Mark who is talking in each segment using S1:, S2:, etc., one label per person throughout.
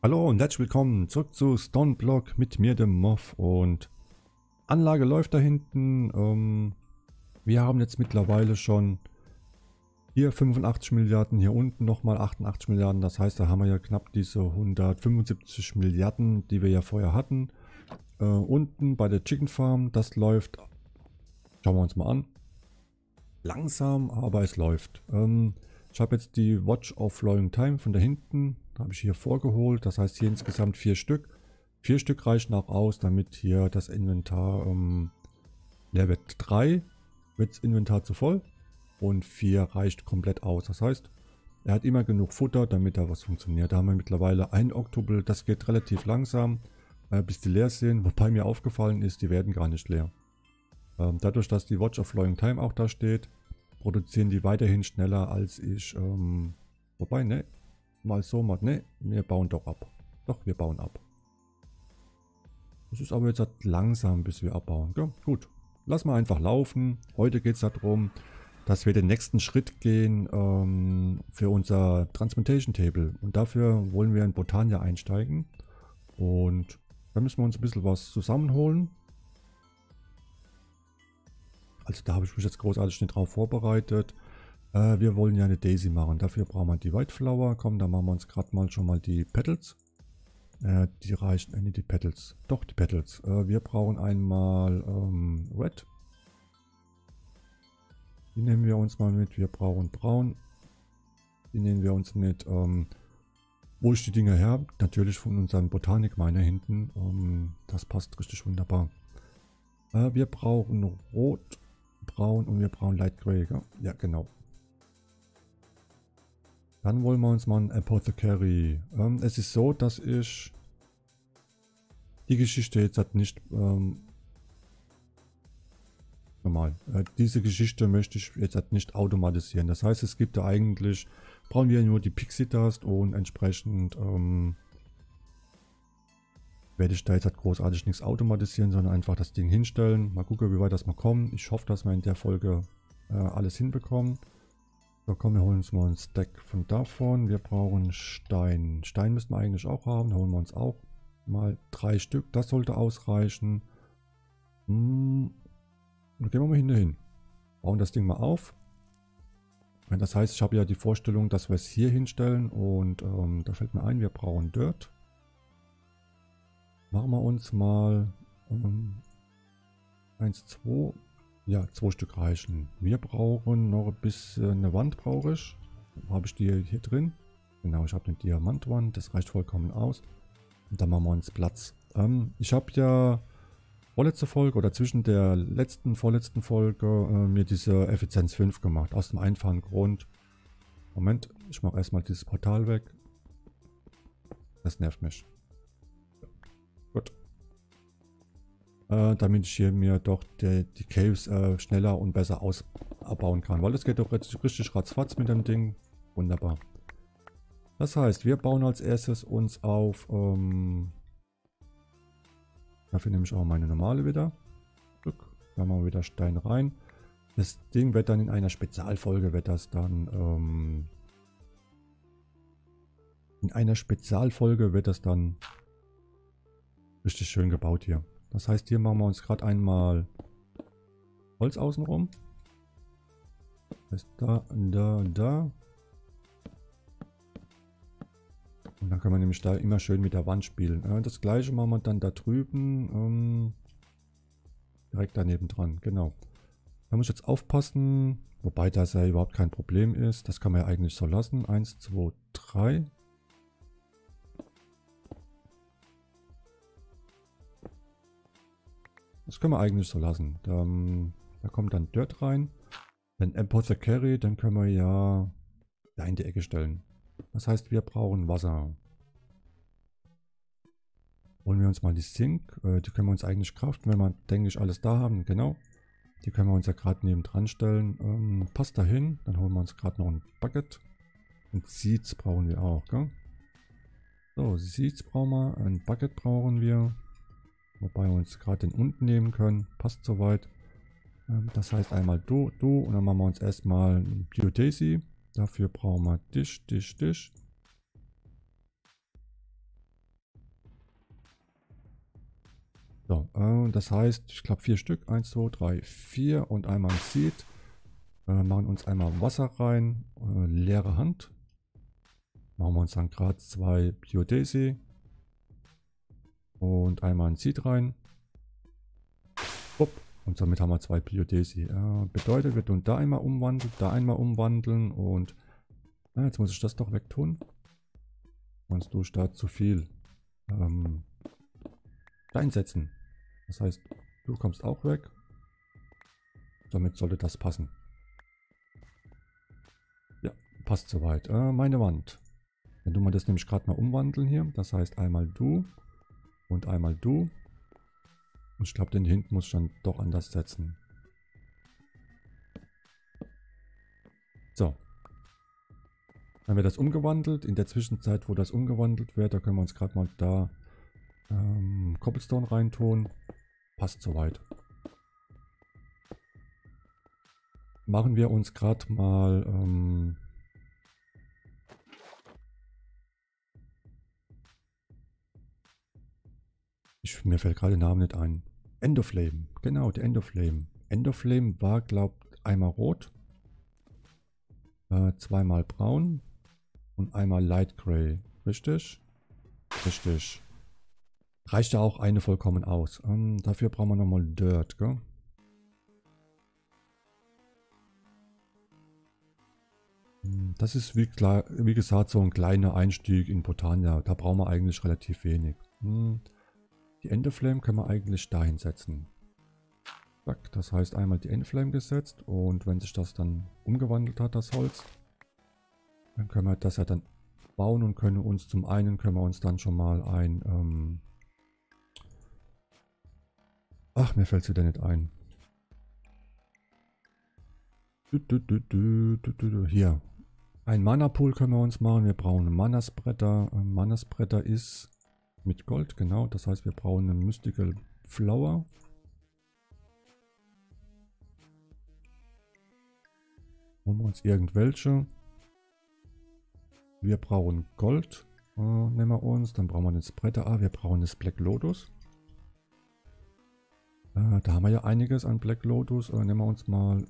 S1: Hallo und herzlich willkommen zurück zu Stoneblock mit mir, dem Moff. Und Anlage läuft da hinten. Ähm, wir haben jetzt mittlerweile schon hier 85 Milliarden, hier unten nochmal 88 Milliarden. Das heißt, da haben wir ja knapp diese 175 Milliarden, die wir ja vorher hatten. Äh, unten bei der Chicken Farm, das läuft, schauen wir uns mal an. Langsam, aber es läuft. Ähm, ich habe jetzt die Watch of Flowing Time von da hinten habe ich hier vorgeholt. Das heißt hier insgesamt vier Stück. Vier Stück reichen auch aus, damit hier das Inventar ähm, wird. Drei wird das Inventar zu voll und vier reicht komplett aus. Das heißt, er hat immer genug Futter, damit da was funktioniert. Da haben wir mittlerweile ein Oktobel. Das geht relativ langsam, äh, bis die leer sind. Wobei mir aufgefallen ist, die werden gar nicht leer. Ähm, dadurch, dass die Watch of Flowing Time auch da steht, produzieren die weiterhin schneller als ich. Ähm, wobei, ne, mal so, mal ne, wir bauen doch ab. Doch, wir bauen ab. Es ist aber jetzt halt langsam, bis wir abbauen. Ja, gut, lass mal einfach laufen. Heute geht es darum, dass wir den nächsten Schritt gehen ähm, für unser Transmutation Table. Und dafür wollen wir in Botania einsteigen. Und da müssen wir uns ein bisschen was zusammenholen. Also da habe ich mich jetzt großartig nicht drauf vorbereitet. Äh, wir wollen ja eine Daisy machen. Dafür brauchen wir die White Flower. Komm, dann machen wir uns gerade mal schon mal die Petals. Äh, die reichen, äh, nicht die Petals. Doch, die Petals. Äh, wir brauchen einmal ähm, Red. Die nehmen wir uns mal mit. Wir brauchen Braun. Die nehmen wir uns mit. Ähm, wo ich die Dinger her? Natürlich von unserem Botanik-Miner hinten. Ähm, das passt richtig wunderbar. Äh, wir brauchen Rot, Braun und wir brauchen Light Grey. Ja, genau. Dann wollen wir uns mal ein Apothecary. Ähm, es ist so, dass ich die Geschichte jetzt halt nicht ähm, normal. Äh, diese Geschichte möchte ich jetzt halt nicht automatisieren. Das heißt, es gibt da eigentlich, brauchen wir nur die Pixie Dust und entsprechend ähm, werde ich da jetzt halt großartig nichts automatisieren, sondern einfach das Ding hinstellen. Mal gucken, wie weit das mal kommen. Ich hoffe, dass wir in der Folge äh, alles hinbekommen. So, komm, wir holen uns mal ein Stack von davon. Wir brauchen Stein. Stein müssen wir eigentlich auch haben. holen wir uns auch mal drei Stück. Das sollte ausreichen. Hm. Dann gehen wir mal hinterhin. Bauen das Ding mal auf. Das heißt, ich habe ja die Vorstellung, dass wir es hier hinstellen. Und ähm, da fällt mir ein, wir brauchen Dirt. Machen wir uns mal ähm, 1, 2, ja, zwei Stück reichen. Wir brauchen noch ein bisschen eine Wand brauche ich. Habe ich die hier drin? Genau, ich habe eine Diamantwand. Das reicht vollkommen aus. Und dann machen wir uns Platz. Ähm, ich habe ja vorletzte Folge oder zwischen der letzten, vorletzten Folge äh, mir diese Effizienz 5 gemacht. Aus dem einfachen Grund. Moment, ich mache erstmal dieses Portal weg. Das nervt mich. Äh, damit ich hier mir doch die, die Caves äh, schneller und besser ausbauen kann. Weil das geht doch richtig, richtig ratzfatz mit dem Ding. Wunderbar. Das heißt, wir bauen als erstes uns auf... Ähm, dafür nehme ich auch meine normale wieder. Da machen wir wieder Stein rein. Das Ding wird dann in einer Spezialfolge, wird das dann... Ähm, in einer Spezialfolge wird das dann richtig schön gebaut hier. Das heißt, hier machen wir uns gerade einmal Holz außenrum. Das heißt, da, da, da. Und dann kann man nämlich da immer schön mit der Wand spielen. das gleiche machen wir dann da drüben. Ähm, direkt daneben dran, genau. Da muss ich jetzt aufpassen. Wobei das ja überhaupt kein Problem ist. Das kann man ja eigentlich so lassen. Eins, zwei, drei. Das können wir eigentlich so lassen. Da, da kommt dann Dirt rein. Dann Apothecary, dann können wir ja da in die Ecke stellen. Das heißt, wir brauchen Wasser. Holen wir uns mal die Sink. Äh, die können wir uns eigentlich craften, wenn wir, denke ich, alles da haben. Genau. Die können wir uns ja gerade neben dran stellen. Ähm, passt dahin. Dann holen wir uns gerade noch ein Bucket. Und Seeds brauchen wir auch, gell? So, Seeds brauchen wir. Ein Bucket brauchen wir. Wobei wir uns gerade den unten nehmen können. Passt soweit. Ähm, das heißt einmal du, du und dann machen wir uns erstmal Geodesy. Dafür brauchen wir dich, dich, dich. So, äh, das heißt, ich glaube vier Stück. Eins, zwei, drei, vier und einmal ein Seed. Äh, machen uns einmal Wasser rein, äh, leere Hand. Machen wir uns dann gerade zwei Geodesy. Und einmal ein Seed rein. Upp. Und somit haben wir zwei Biodesi. Äh, bedeutet, wir tun da einmal umwandeln, da einmal umwandeln und na, jetzt muss ich das doch wegtun. Sonst du da zu viel ähm, einsetzen. Das heißt, du kommst auch weg. Somit sollte das passen. Ja, passt soweit. Äh, meine Wand. Wenn du mal das nämlich gerade mal umwandeln hier. Das heißt einmal du und einmal du. Und ich glaube, den hinten muss ich dann doch anders setzen. So. Dann wird das umgewandelt. In der Zwischenzeit, wo das umgewandelt wird, da können wir uns gerade mal da ähm, Cobblestone reintun. Passt soweit. Machen wir uns gerade mal... Ähm, ich, mir fällt gerade der Name nicht ein. Endoflame. Genau, der Endoflame. Endoflame war, glaubt, einmal rot, äh, zweimal braun und einmal light gray. Richtig? Richtig. Reicht ja auch eine vollkommen aus. Ähm, dafür brauchen wir nochmal Dirt, gell? Hm, das ist wie, wie, gesagt so ein kleiner Einstieg in Botania. Da brauchen wir eigentlich relativ wenig. Hm. Die Endeflame können wir eigentlich dahin setzen. Das heißt einmal die Endflame gesetzt und wenn sich das dann umgewandelt hat, das Holz, dann können wir das ja dann bauen und können uns zum einen können wir uns dann schon mal ein ähm Ach, mir fällt es wieder nicht ein. Hier. Ein Mana-Pool können wir uns machen. Wir brauchen einen Manasbretter. Ein Manasbretter ist mit Gold, genau. Das heißt, wir brauchen einen Mystical Flower. Holen wir uns irgendwelche. Wir brauchen Gold. Äh, nehmen wir uns. Dann brauchen wir den Spreader. Ah, wir brauchen das Black Lotus. Äh, da haben wir ja einiges an Black Lotus. Äh, nehmen wir uns mal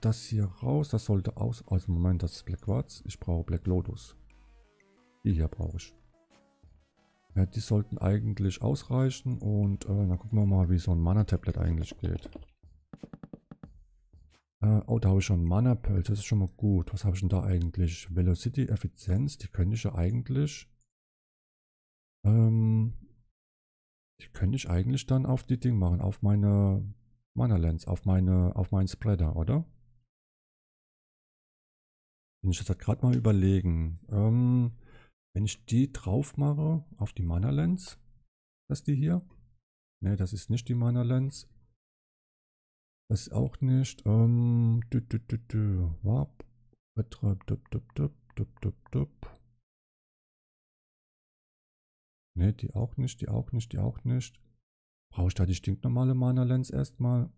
S1: das hier raus. Das sollte aus... Also Moment, das ist Black Quartz. Ich brauche Black Lotus. Die hier brauche ich. Ja, die sollten eigentlich ausreichen und äh, dann gucken wir mal, wie so ein Mana-Tablet eigentlich geht. Äh, oh, da habe ich schon Mana-Pearls, das ist schon mal gut. Was habe ich denn da eigentlich? Velocity, Effizienz, die könnte ich ja eigentlich... Ähm, die könnte ich eigentlich dann auf die Ding machen, auf meine Mana-Lens, auf meine, auf meinen Spreader, oder? Bin ich jetzt gerade mal überlegen. Ähm, wenn ich die drauf mache, auf die Mana Lens, das ist die hier. Ne, das ist nicht die Mana Lens. Das ist auch nicht. Ähm, dü, dü, dü, dü, warp. Betreib, dup, dup, dup, dup, dup, dup. Ne, die auch nicht, die auch nicht, die auch nicht. Brauche ich da die stinknormale Mana Lens erstmal?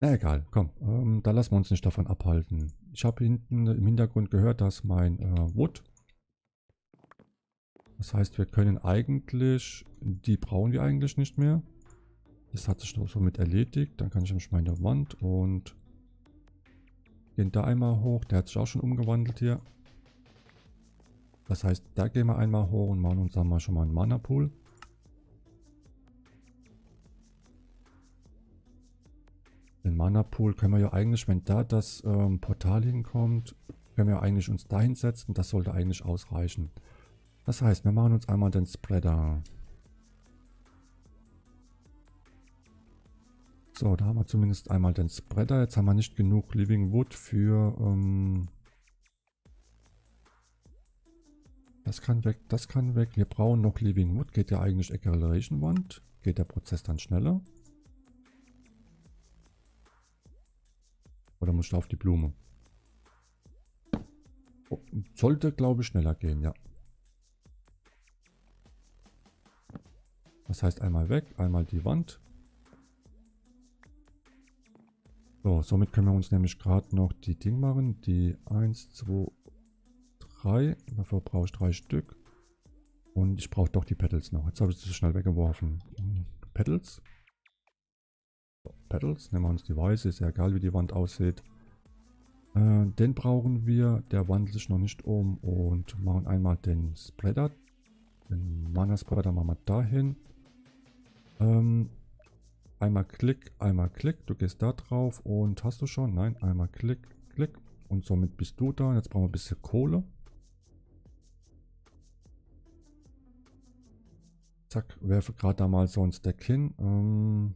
S1: Na egal, komm, ähm, da lassen wir uns nicht davon abhalten. Ich habe hinten im Hintergrund gehört, dass mein äh, Wood das heißt, wir können eigentlich, die brauchen wir eigentlich nicht mehr. Das hat sich somit erledigt. Dann kann ich nämlich meine Wand und den da einmal hoch. Der hat sich auch schon umgewandelt hier. Das heißt, da gehen wir einmal hoch und machen uns dann mal schon mal einen Mana Pool. Den Mana Pool können wir ja eigentlich, wenn da das ähm, Portal hinkommt, können wir eigentlich uns da hinsetzen. Das sollte eigentlich ausreichen. Das heißt, wir machen uns einmal den Spreader. So, da haben wir zumindest einmal den Spreader. Jetzt haben wir nicht genug Living Wood für... Ähm das kann weg, das kann weg. Wir brauchen noch Living Wood. Geht ja eigentlich Acceleration Wand. Geht der Prozess dann schneller? Oder muss ich auf die Blume? Oh, sollte, glaube ich, schneller gehen, ja. Das heißt einmal weg, einmal die Wand. So, somit können wir uns nämlich gerade noch die Ding machen. Die 1, 2, 3. Dafür brauche ich drei Stück. Und ich brauche doch die Petals noch. Jetzt habe ich sie schnell weggeworfen. Petals. So, Petals. Nehmen wir uns die weiße. Ist ja egal, wie die Wand aussieht. Äh, den brauchen wir. Der wandelt sich noch nicht um. Und machen einmal den Spreader. Den Mana Spreader machen wir dahin. Ähm, einmal Klick, einmal Klick. Du gehst da drauf und hast du schon? Nein, einmal Klick, Klick. Und somit bist du da. Jetzt brauchen wir ein bisschen Kohle. Zack, werfe gerade da mal so ein Stack hin. Ähm,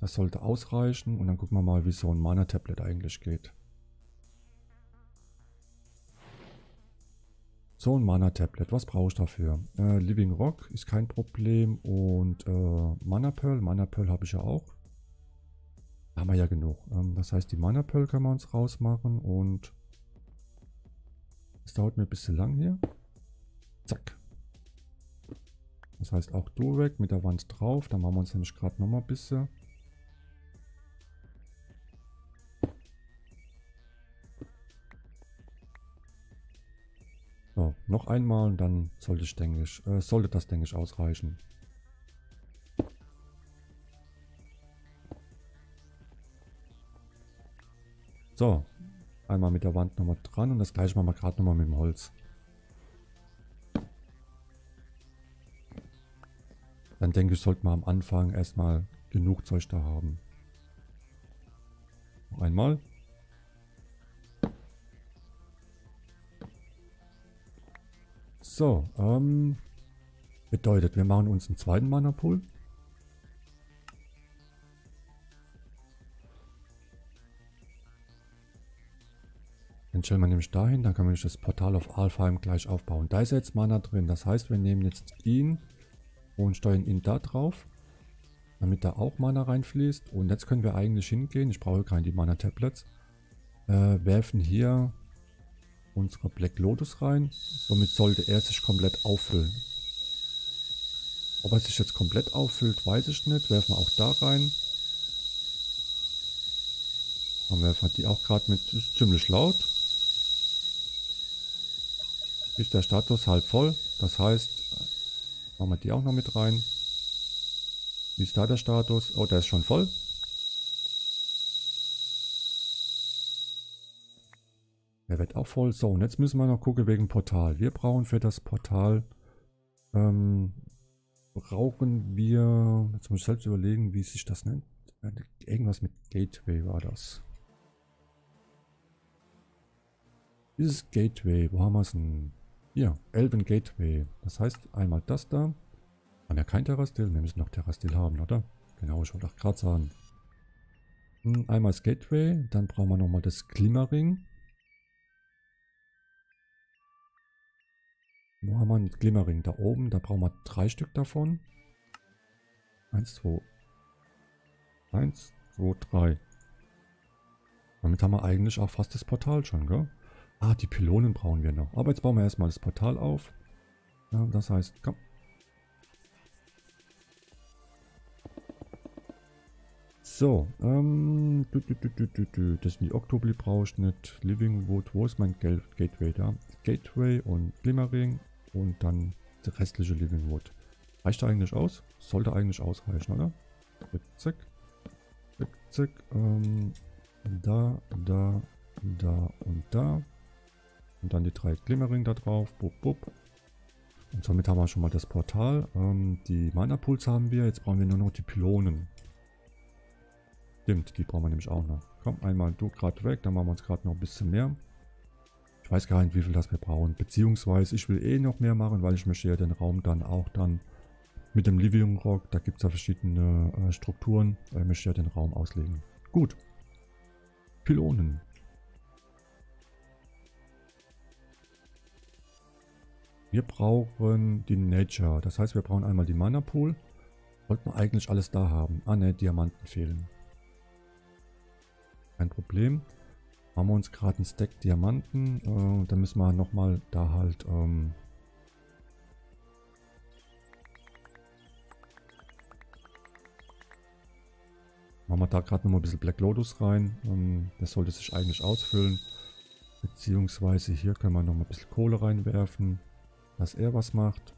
S1: das sollte ausreichen. Und dann gucken wir mal, wie so ein Mana-Tablet eigentlich geht. So ein Mana-Tablet, was brauche ich dafür? Äh, Living Rock ist kein Problem und äh, Mana Pearl, Mana Pearl habe ich ja auch. Haben wir ja genug. Ähm, das heißt, die Mana Pearl können wir uns rausmachen und es dauert mir ein bisschen lang hier. Zack. Das heißt auch du mit der Wand drauf. Da machen wir uns nämlich gerade nochmal ein bisschen. Noch einmal und dann sollte, ich, denke ich, äh, sollte das, denke ich, ausreichen. So, einmal mit der Wand nochmal dran und das gleiche machen wir gerade nochmal mit dem Holz. Dann denke ich, sollten wir am Anfang erstmal genug Zeug da haben. Noch einmal. So, ähm, bedeutet, wir machen uns einen zweiten Mana-Pool. Den stellen wir nämlich dahin, dann kann man das Portal auf Alfheim gleich aufbauen. Da ist jetzt Mana drin, das heißt, wir nehmen jetzt ihn und steuern ihn da drauf, damit da auch Mana reinfließt. Und jetzt können wir eigentlich hingehen, ich brauche keine Mana-Tablets, äh, werfen hier unsere Black Lotus rein. Somit sollte er sich komplett auffüllen. Ob er sich jetzt komplett auffüllt, weiß ich nicht. Werfen wir auch da rein. Dann werfen wir die auch gerade mit. Ist ziemlich laut. Ist der Status halb voll. Das heißt, machen wir die auch noch mit rein. Wie ist da der Status? Oh, der ist schon voll. Der wird auch voll. So, und jetzt müssen wir noch gucken wegen Portal. Wir brauchen für das Portal, ähm, brauchen wir, jetzt muss ich selbst überlegen, wie sich das nennt. Irgendwas mit Gateway war das. Dieses Gateway, wo haben wir es denn? Hier, Elven Gateway. Das heißt einmal das da. Haben wir kein Terrastil? Wir müssen noch Terrastil haben, oder? Genau, ich wollte auch gerade sagen. Hm, einmal das Gateway, dann brauchen wir nochmal das Glimmering. Wo haben wir einen Glimmering? Da oben, da brauchen wir drei Stück davon. Eins, zwei. Eins, zwei, drei. Damit haben wir eigentlich auch fast das Portal schon, gell? Ah, die Pylonen brauchen wir noch. Aber jetzt bauen wir erstmal das Portal auf. Ja, das heißt, komm. So, ähm, du, du, du, das sind die Octobli brauche ich nicht. Living Wood, wo ist mein Gateway da? Gateway und Glimmering und dann der restliche Living Wood. Reicht eigentlich aus? Sollte eigentlich ausreichen, oder? Zack, zack, zack, zack. Ähm, da, da, da und da. Und dann die drei Glimmering da drauf. Bub, bub. Und somit haben wir schon mal das Portal. Ähm, die Mana Pools haben wir. Jetzt brauchen wir nur noch die Pylonen. Stimmt, die brauchen wir nämlich auch noch. Komm, einmal du gerade weg. Dann machen wir uns gerade noch ein bisschen mehr. Ich weiß gar nicht, wie viel das wir brauchen. Beziehungsweise ich will eh noch mehr machen, weil ich möchte ja den Raum dann auch dann mit dem Living Rock, da gibt es ja verschiedene äh, Strukturen, da möchte ja den Raum auslegen. Gut. Pylonen. Wir brauchen die Nature. Das heißt, wir brauchen einmal die Mana Pool. Wollten wir eigentlich alles da haben. Ah ne, Diamanten fehlen. Kein Problem haben wir uns gerade einen Stack Diamanten. Äh, dann müssen wir nochmal da halt... Ähm, machen wir da gerade nochmal ein bisschen Black Lotus rein. Ähm, das sollte sich eigentlich ausfüllen. Beziehungsweise hier können wir nochmal ein bisschen Kohle reinwerfen. dass er was macht.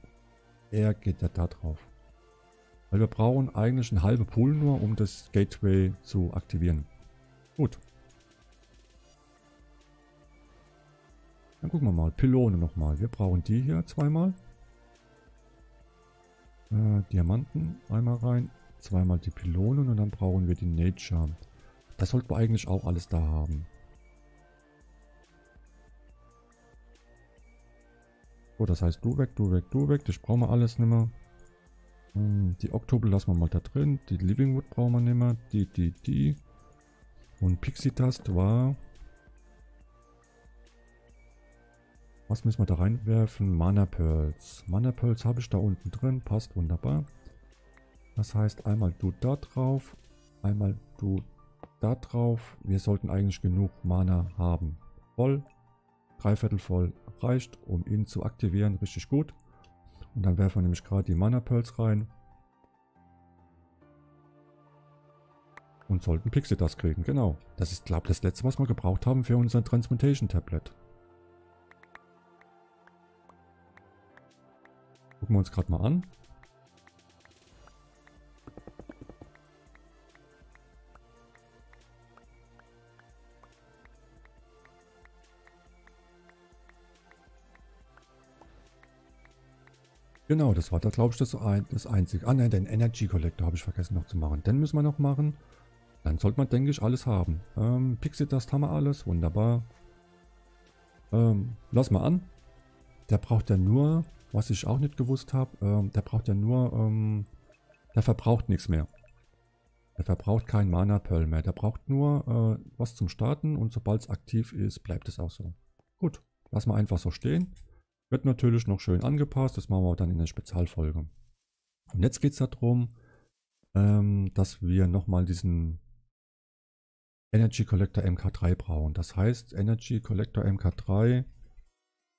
S1: Er geht ja da drauf. Weil wir brauchen eigentlich einen halben Pool nur, um das Gateway zu aktivieren. Gut. Dann gucken wir mal. Pylone nochmal. Wir brauchen die hier zweimal. Äh, Diamanten einmal rein. Zweimal die Pylonen und dann brauchen wir die Nature. Das sollten wir eigentlich auch alles da haben. So, das heißt du weg, du weg, du weg. Das brauchen wir alles nicht mehr. Hm, die Oktobel lassen wir mal da drin. Die Livingwood brauchen wir nicht mehr. Die, die, die. Und Pixie Dust war... Was müssen wir da reinwerfen? Mana Pearls. Mana Pearls habe ich da unten drin. Passt wunderbar. Das heißt einmal du da drauf. Einmal du da drauf. Wir sollten eigentlich genug Mana haben. Voll. Dreiviertel voll reicht, um ihn zu aktivieren. Richtig gut. Und dann werfen wir nämlich gerade die Mana Pearls rein. Und sollten Pixie das kriegen, genau. Das ist, glaube ich, das letzte, was wir gebraucht haben für unser Transmutation Tablet. Gucken wir uns gerade mal an. Genau, das war da glaube ich das, ein, das einzige. Ah nein, den Energy Collector habe ich vergessen noch zu machen. Den müssen wir noch machen. Dann sollte man, denke ich, alles haben. Ähm, Pixie Dust haben wir alles. Wunderbar. Ähm, lass mal an. Der braucht ja nur, was ich auch nicht gewusst habe, ähm, der braucht ja nur, ähm, der verbraucht nichts mehr. Der verbraucht kein Mana Pearl mehr. Der braucht nur äh, was zum Starten und sobald es aktiv ist, bleibt es auch so. Gut, lass mal einfach so stehen. Wird natürlich noch schön angepasst, das machen wir dann in der Spezialfolge. Und jetzt geht es darum, ähm, dass wir nochmal diesen Energy Collector MK3 brauchen. Das heißt, Energy Collector MK3,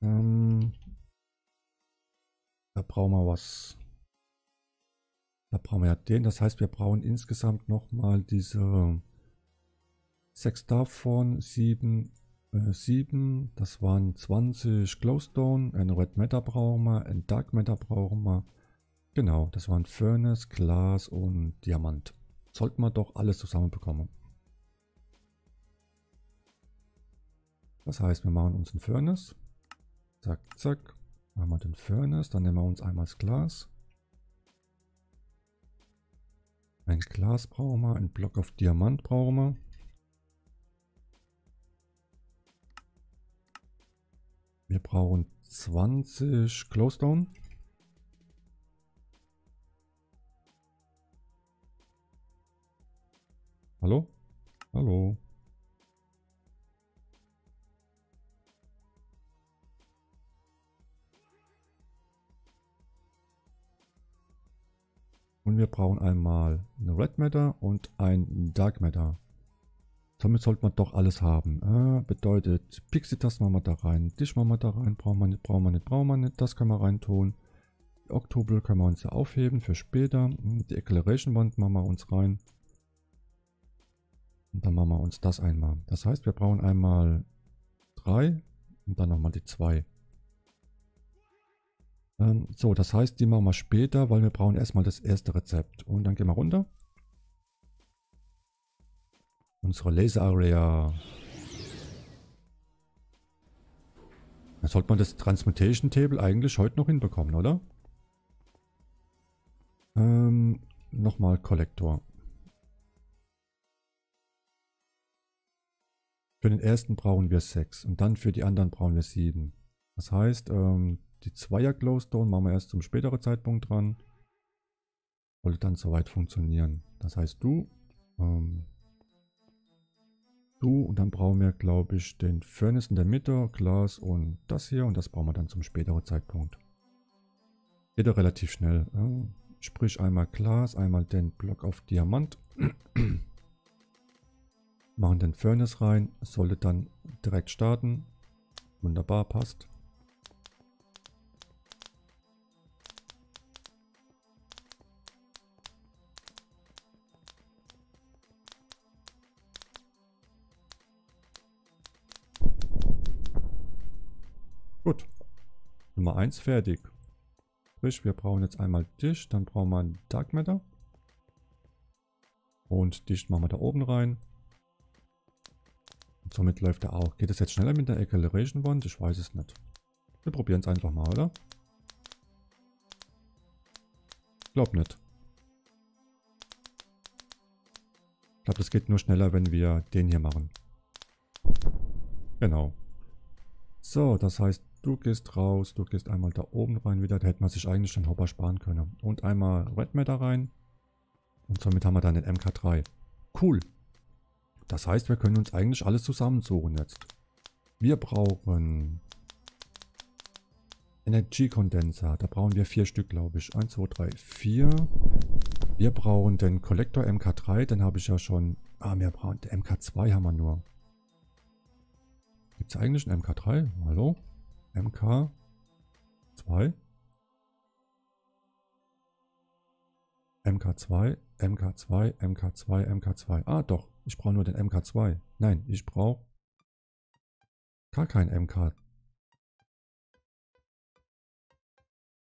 S1: ähm, da brauchen wir was. Da brauchen wir ja den. Das heißt, wir brauchen insgesamt nochmal diese 6 davon, 7 äh, 7, das waren 20 Glowstone, ein Red Matter brauchen wir, ein Dark Matter brauchen wir. Genau, das waren Furnace, Glas und Diamant. Sollten wir doch alles zusammen bekommen. Das heißt, wir machen uns ein Furnace. Zack, zack. Wir den Furnace, dann nehmen wir uns einmal das Glas. Ein Glas brauchen wir, ein Block auf Diamant brauchen wir. Wir brauchen 20 Glowstone. Hallo? Hallo? Und wir brauchen einmal eine Red Matter und ein Dark Matter. Somit sollte man doch alles haben. Äh, bedeutet, Pixie-Tasten machen wir da rein, Dich machen wir da rein, brauchen wir nicht, brauchen wir nicht, brauchen wir nicht, das können wir reintun. Die Oktobel können wir uns ja aufheben für später. Hm, die Acceleration Wand machen wir uns rein. Und dann machen wir uns das einmal. Das heißt, wir brauchen einmal drei und dann nochmal die zwei. Ähm, so, das heißt, die machen wir später, weil wir brauchen erstmal das erste Rezept. Und dann gehen wir runter. Unsere Laser Area. Da sollte man das Transmutation Table eigentlich heute noch hinbekommen, oder? Ähm, nochmal Kollektor. Für den ersten brauchen wir 6 und dann für die anderen brauchen wir 7. Das heißt, ähm, die Zweier Glowstone machen wir erst zum späteren Zeitpunkt dran. Sollte dann soweit funktionieren. Das heißt, du ähm, Du und dann brauchen wir, glaube ich, den Furnace in der Mitte, Glas und das hier. Und das brauchen wir dann zum späteren Zeitpunkt. Geht doch relativ schnell. Ja. Sprich einmal Glas, einmal den Block auf Diamant. Machen den Furnace rein. Sollte dann direkt starten. Wunderbar, passt. Gut. Nummer 1 fertig. Sprich, wir brauchen jetzt einmal Dicht, dann brauchen wir einen Dark Matter. Und Dicht machen wir da oben rein. Und somit läuft er auch. Geht es jetzt schneller mit der Acceleration Wand? Ich weiß es nicht. Wir probieren es einfach mal, oder? Glaub nicht. Ich glaube, das geht nur schneller, wenn wir den hier machen. Genau. So, das heißt, du gehst raus, du gehst einmal da oben rein wieder. Da hätte man sich eigentlich schon Hopper sparen können. Und einmal Red Matter rein. Und somit haben wir dann den MK3. Cool. Das heißt, wir können uns eigentlich alles zusammensuchen jetzt. Wir brauchen Energiekondenser. Da brauchen wir vier Stück, glaube ich. Eins, zwei, drei, vier. Wir brauchen den Kollektor MK3. Den habe ich ja schon... Ah, wir brauchen... Den MK2 haben wir nur. Gibt es eigentlich einen MK3? Hallo? MK2? MK2, MK2, MK2, MK2. Ah, doch. Ich brauche nur den MK2. Nein, ich brauche gar keinen MK.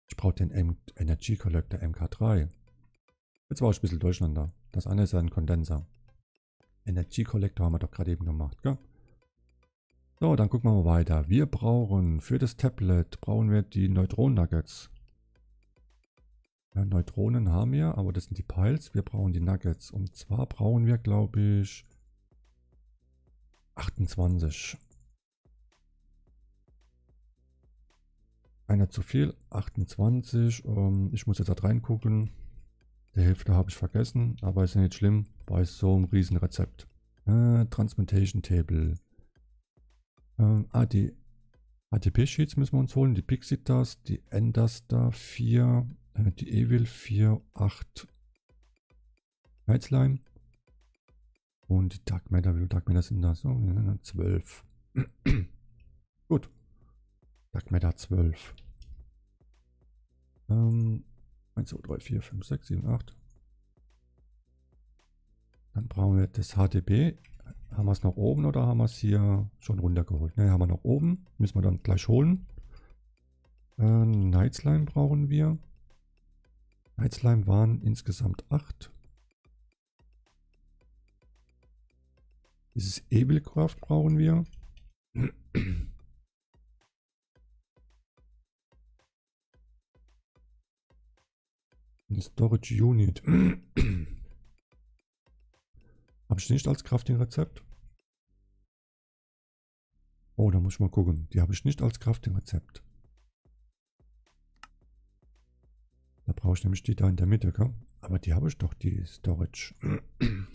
S1: Ich brauche den M Energy Collector MK3. Jetzt war ich ein bisschen durcheinander. Das eine ist ein Kondenser. Energy Collector haben wir doch gerade eben gemacht, gell? So, dann gucken wir mal weiter. Wir brauchen für das Tablet brauchen wir die Neutron-Nuggets. Ja, Neutronen haben wir, aber das sind die Piles. Wir brauchen die Nuggets. Und zwar brauchen wir, glaube ich, 28. Einer zu viel, 28. Ähm, ich muss jetzt da reingucken. Die Hälfte habe ich vergessen, aber ist ja nicht schlimm bei so einem riesen Rezept. Äh, Transmutation Table. Ähm, ah, die ATP-Sheets müssen wir uns holen. Die Pixie Dust, die Enduster 4, äh, die Evil 4, 8 Night Slime. Und die Dark Matter, wie viele Dark Matter sind das? Oh, 12. Gut. Dark Matter 12. Ähm, 1, 2, 3, 4, 5, 6, 7, 8. Dann brauchen wir das HDB. Haben wir es noch oben oder haben wir es hier schon runtergeholt? Ne, haben wir noch oben. Müssen wir dann gleich holen. Äh, Night Slime brauchen wir. Night Slime waren insgesamt 8. Dieses Evilcraft brauchen wir. Storage Unit. Habe ich nicht als Crafting-Rezept? Oh, da muss ich mal gucken. Die habe ich nicht als Crafting-Rezept. Da brauche ich nämlich die da in der Mitte, gell? Aber die habe ich doch, die Storage.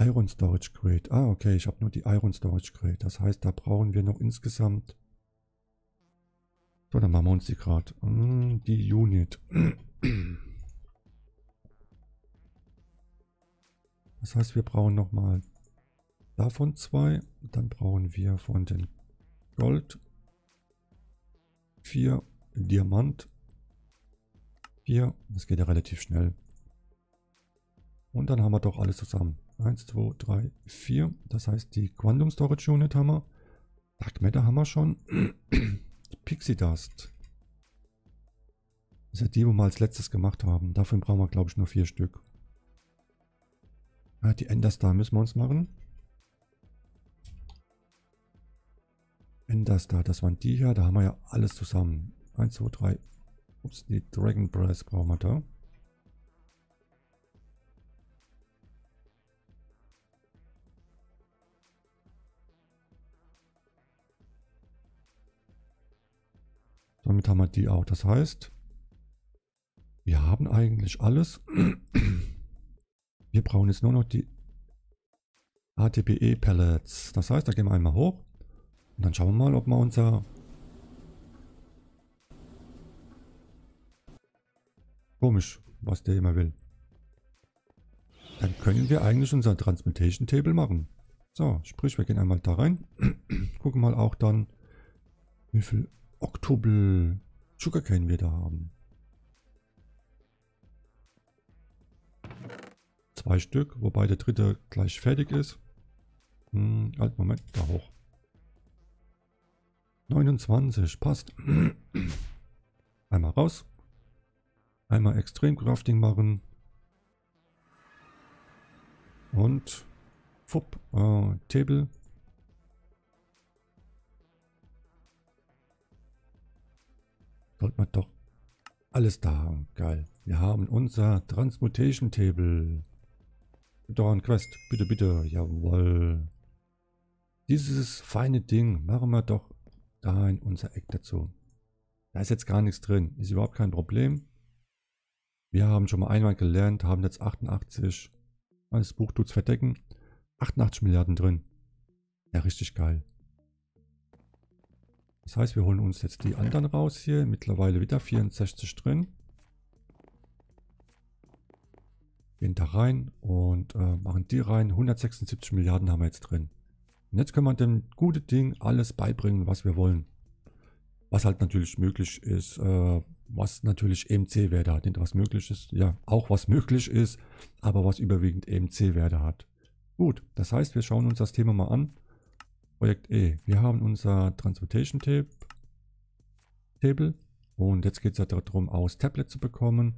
S1: Iron Storage Crate. Ah, okay, ich habe nur die Iron Storage Crate. Das heißt, da brauchen wir noch insgesamt... So, dann machen wir uns die gerade. Hm, die Unit. Das heißt, wir brauchen nochmal davon zwei. Dann brauchen wir von den Gold vier, Diamant vier. Das geht ja relativ schnell. Und dann haben wir doch alles zusammen. 1, 2, 3, 4. Das heißt, die Quantum Storage Unit haben wir. Dark Matter haben wir schon. Pixie Dust. Das ist ja die, wo wir als letztes gemacht haben. Davon brauchen wir, glaube ich, nur vier Stück. Ah, die Enderstar müssen wir uns machen. Enderstar, das waren die hier. Da haben wir ja alles zusammen. 1, 2, 3. Ups, die Dragon Breath brauchen wir da. Damit haben wir die auch. Das heißt, wir haben eigentlich alles. Wir brauchen jetzt nur noch die ATPE Pellets. Das heißt, da gehen wir einmal hoch und dann schauen wir mal, ob wir unser komisch, was der immer will. Dann können wir eigentlich unser Transmutation Table machen. So, sprich, wir gehen einmal da rein. Gucken mal auch dann, wie viel Oktober Sugarcane wir da haben. Zwei Stück, wobei der dritte gleich fertig ist. Hm, halt, Moment, da hoch. 29, passt. Einmal raus. Einmal Extrem Crafting machen. Und Fupp, äh, Table. Sollte man doch alles da haben. Geil. Wir haben unser Transmutation Table. Ein Quest. Bitte, bitte. Jawohl. Dieses feine Ding machen wir doch da in unser Eck dazu. Da ist jetzt gar nichts drin. Ist überhaupt kein Problem. Wir haben schon mal einmal gelernt, haben jetzt 88, das Buch tut es verdecken, 88 Milliarden drin. Ja, richtig geil. Das heißt, wir holen uns jetzt die anderen raus hier. Mittlerweile wieder 64 drin. Gehen da rein und äh, machen die rein. 176 Milliarden haben wir jetzt drin. Und jetzt können wir dem gute Ding alles beibringen, was wir wollen. Was halt natürlich möglich ist, äh, was natürlich EMC-Werte hat. Nicht was möglich ist, ja, auch was möglich ist, aber was überwiegend EMC-Werte hat. Gut, das heißt, wir schauen uns das Thema mal an. Projekt E. Wir haben unser Transportation Table und jetzt geht es ja darum, aus Tablet zu bekommen,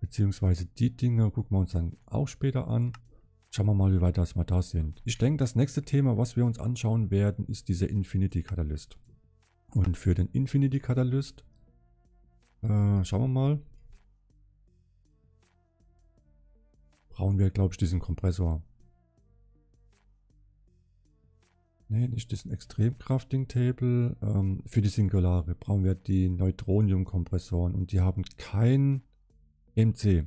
S1: beziehungsweise die Dinge gucken wir uns dann auch später an. Schauen wir mal, wie weit das mal da sind. Ich denke, das nächste Thema, was wir uns anschauen werden, ist dieser Infinity Catalyst. Und für den Infinity Catalyst, äh, schauen wir mal, brauchen wir, glaube ich, diesen Kompressor. Ne, nicht diesen Extrem Crafting Table. Ähm, für die Singulare brauchen wir die Neutronium Kompressoren und die haben kein MC.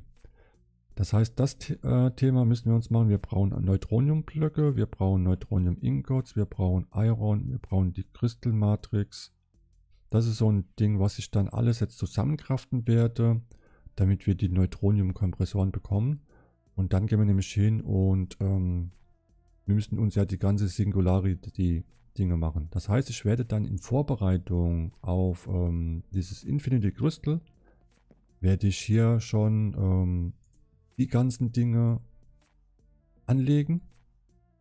S1: Das heißt, das äh, Thema müssen wir uns machen. Wir brauchen Neutronium-Blöcke, wir brauchen Neutronium-Ingots, wir brauchen Iron, wir brauchen die Crystal-Matrix. Das ist so ein Ding, was ich dann alles jetzt zusammenkraften werde, damit wir die Neutronium-Kompressoren bekommen. Und dann gehen wir nämlich hin und ähm, wir müssen uns ja die ganze Singularity Dinge machen. Das heißt, ich werde dann in Vorbereitung auf ähm, dieses Infinity Crystal, werde ich hier schon ähm, die ganzen Dinge anlegen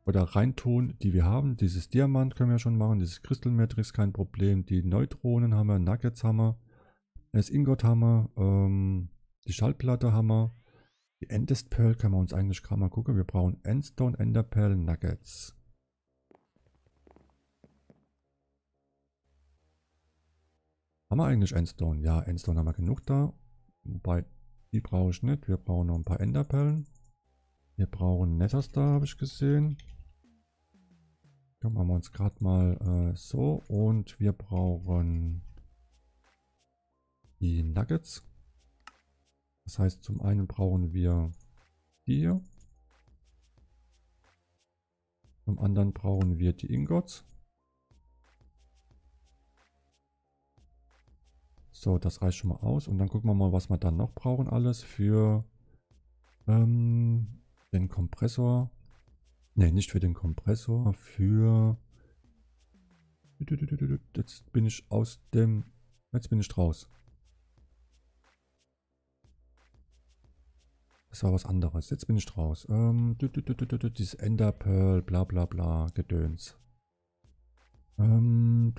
S1: oder reintun, die wir haben. Dieses Diamant können wir schon machen, dieses Crystal Matrix kein Problem. Die Neutronen haben wir, Nuggets haben wir, das Ingot haben wir, ähm, die Schallplatte haben wir. Die Endest Pearl können wir uns eigentlich gerade mal gucken. Wir brauchen Endstone, Ender Pearl, Nuggets. Haben wir eigentlich Endstone? Ja, Endstone haben wir genug da. Wobei die brauche ich nicht. Wir brauchen noch ein paar Enderperlen. Wir brauchen Netterstar, habe ich gesehen. Machen wir uns gerade mal äh, so. Und wir brauchen die Nuggets. Das heißt, zum einen brauchen wir die hier. Zum anderen brauchen wir die Ingots. So, das reicht schon mal aus. Und dann gucken wir mal, was wir dann noch brauchen alles für ähm, den Kompressor. Ne, nicht für den Kompressor, für... Jetzt bin ich aus dem... Jetzt bin ich raus. Das war was anderes. Jetzt bin ich raus. Ähm, dieses Ender Pearl, bla bla bla, Gedöns. Ähm,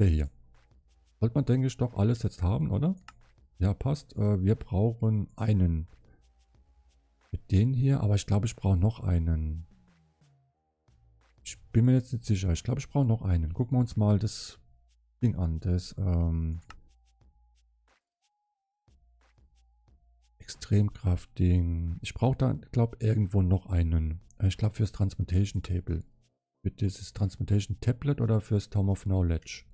S1: Der hier. Sollte man, denke ich, doch alles jetzt haben, oder? Ja, passt. Äh, wir brauchen einen. Mit den hier, aber ich glaube, ich brauche noch einen. Ich bin mir jetzt nicht sicher. Ich glaube, ich brauche noch einen. Gucken wir uns mal das Ding an. Das, ähm... Extremkraft-Ding. Ich brauche da, glaube irgendwo noch einen. Äh, ich glaube, fürs Transmutation Table. Für dieses Transmutation Tablet oder fürs Tom of Knowledge?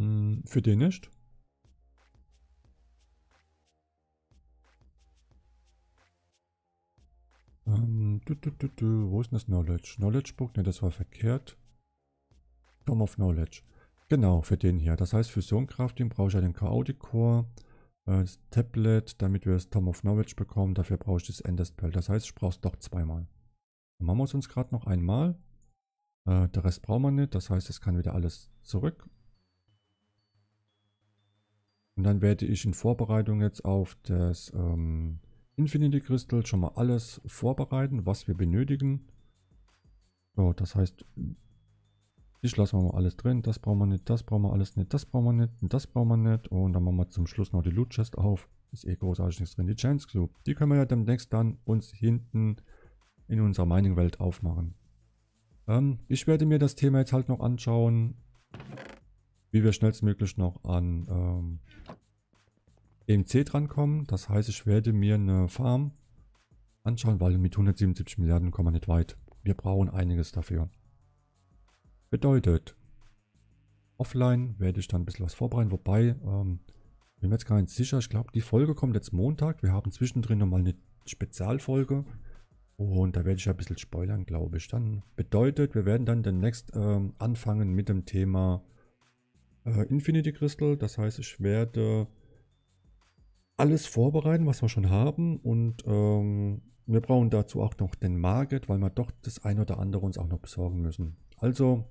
S1: Hm, für den nicht? Ähm, du, du, du, Wo ist denn das Knowledge? Knowledge Book? Ne, das war verkehrt. Tom of Knowledge. Genau, für den hier. Das heißt, für ein Crafting brauche ich ja den Chaotic Core, äh, das Tablet, damit wir das Tom of Knowledge bekommen. Dafür brauche ich das Ender Spell. Das heißt, ich brauche es doch zweimal. Dann machen wir es uns gerade noch einmal. Äh, der Rest brauchen wir nicht. Das heißt, es kann wieder alles zurück. Und dann werde ich in Vorbereitung jetzt auf das ähm, Infinity Crystal schon mal alles vorbereiten, was wir benötigen. So, das heißt, ich lasse mal alles drin. Das brauchen wir nicht, das brauchen wir alles nicht, das brauchen wir nicht das brauchen wir nicht. Und dann machen wir zum Schluss noch die Loot Chest auf. Ist eh großartig nichts drin. Die Chance Cube, die können wir ja demnächst dann uns hinten in unserer Mining-Welt aufmachen. Ähm, ich werde mir das Thema jetzt halt noch anschauen, wie wir schnellstmöglich noch an ähm, EMC drankommen. Das heißt, ich werde mir eine Farm anschauen, weil mit 177 Milliarden kommen wir nicht weit. Wir brauchen einiges dafür. Bedeutet, offline werde ich dann ein bisschen was vorbereiten, wobei, ähm, bin mir jetzt gar nicht sicher, ich glaube, die Folge kommt jetzt Montag. Wir haben zwischendrin nochmal eine Spezialfolge. Und da werde ich ein bisschen spoilern, glaube ich. Dann bedeutet, wir werden dann demnächst ähm, anfangen mit dem Thema äh, Infinity Crystal. Das heißt, ich werde alles vorbereiten, was wir schon haben. Und ähm, wir brauchen dazu auch noch den Market, weil wir doch das ein oder andere uns auch noch besorgen müssen. Also,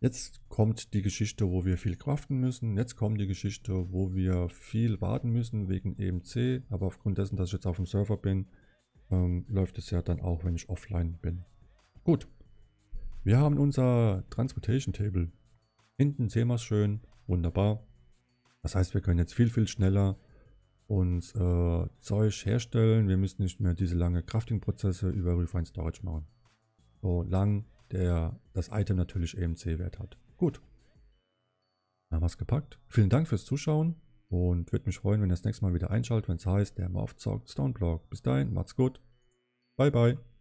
S1: jetzt kommt die Geschichte, wo wir viel craften müssen. Jetzt kommt die Geschichte, wo wir viel warten müssen wegen EMC. Aber aufgrund dessen, dass ich jetzt auf dem Server bin, ähm, läuft es ja dann auch, wenn ich offline bin. Gut. Wir haben unser Transportation Table. Hinten sehen wir es schön. Wunderbar. Das heißt, wir können jetzt viel, viel schneller uns äh, Zeug herstellen. Wir müssen nicht mehr diese lange Crafting-Prozesse über Refined Storage machen. So lang der, das Item natürlich EMC-Wert hat. Gut. Dann haben wir es gepackt. Vielen Dank fürs Zuschauen. Und würde mich freuen, wenn ihr das nächste Mal wieder einschaltet, wenn es heißt, der Morph zockt Stoneblock. Bis dahin, macht's gut. Bye, bye.